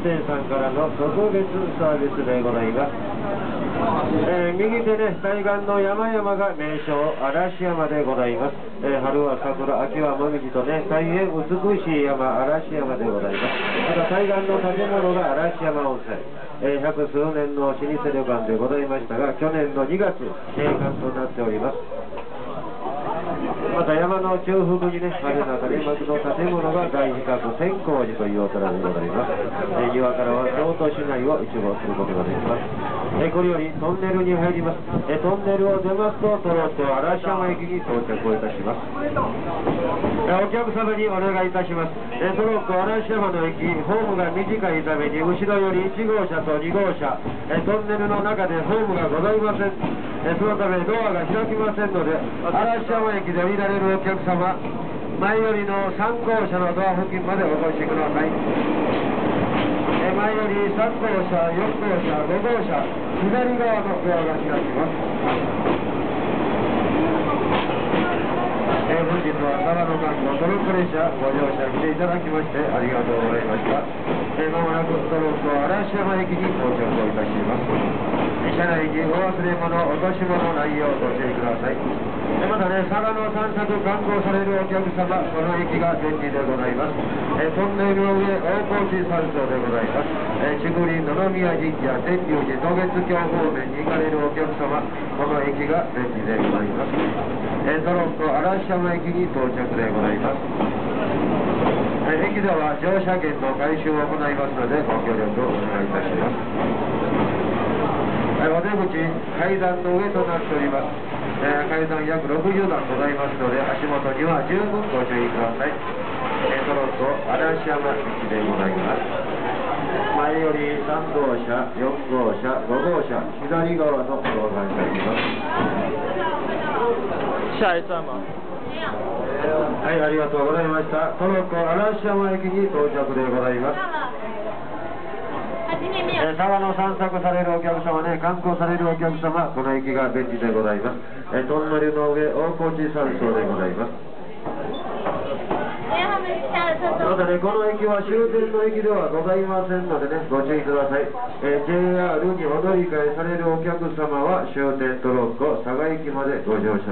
店さんからの特別サービスでございます。えー、右手ね、対岸の山々が名称、嵐山でございます。えー、春は桜、秋はもみじとね、大変美しい山、嵐山でございます。また対岸の建物が嵐山温泉。えー、百数年の老舗旅館でございましたが、去年の2月、閉館となっております。また山の中腹にね、派手な垂れ幕の建物が大比較千光寺というお寺でございます。えー、庭からは京都市内を一望することができます。え、これよりトンネルに入ります。え、トンネルを出ますと、トロッと嵐山駅に到着をいたします。えお客様にお願いいたします。えトロッコ嵐山の駅、ホームが短いために、後ろより1号車と2号車、えトンネルの中でホームがございません。えそのためドアが開きませんので、嵐山駅で降りられるお客様、前よりの3号車のドア付近までお越しください。前より3号車、4号車、5号車、左側のドアが開きます。え本日は長野間のトロッコ列車ご乗車来ていただきましてありがとうございました。えまもなくトロッコ嵐山駅に到着をいたします。車内にお忘れ物、落とし物ないようご注意ください。またね、佐賀の散策観光されるお客様、この駅が便利でございます。えトンネルの上、大河内山荘でございます。え竹林野宮神社、天竜寺、渡月橋方面に行かれるお客様、この駅が便利でございます。えトロント嵐山駅に到着でございます。駅では乗車券の回収を行いますのでご協力をお願いいたします。お出口、階段の上となっております。えー、階段約60段ございますので、足元には十分ご注意ください。えー、トロット嵐山駅でございます。前より3号車、4号車、5号車、左側の動画になります。下一站吗？はい、ありがとうございました。トロット嵐山駅に到着でございます。えー、沢の散策されるお客様ね、観光されるお客様、この駅が便利でございます。えー、トンネルの上、大河内山荘でございます。またね、この駅は終点の駅ではございませんのでね、ご注意ください。えー、JR にお乗り換えされるお客様は終点トロッコ佐賀駅までご乗車